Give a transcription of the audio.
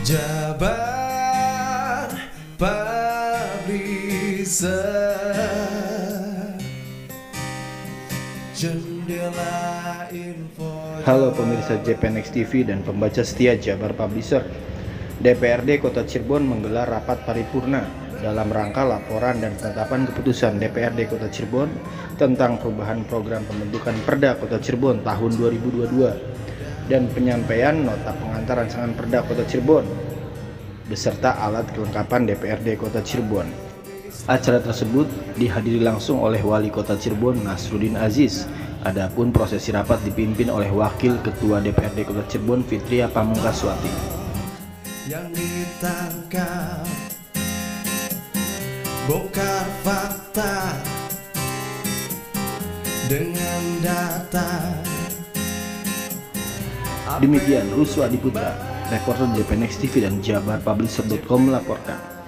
Jabar Publisher Jendela info. Halo pemirsa JPNX TV dan pembaca setia Jabar Publisher. DPRD Kota Cirebon menggelar rapat paripurna dalam rangka laporan dan penetapan keputusan DPRD Kota Cirebon tentang perubahan program pembentukan Perda Kota Cirebon tahun 2022 dan penyampaian nota pengantar rancangan Perda Kota Cirebon beserta alat kelengkapan DPRD Kota Cirebon. Acara tersebut dihadiri langsung oleh Wali Kota Cirebon Nasruddin Aziz. Adapun prosesi rapat dipimpin oleh Wakil Ketua DPRD Kota Cirebon Fitria Pamungkaswati. yang ditangkap Bongkar fakta Dengan data Demikian Ruswa Diputra, reporter JPNX TV dan Jabar Publisher.com melaporkan.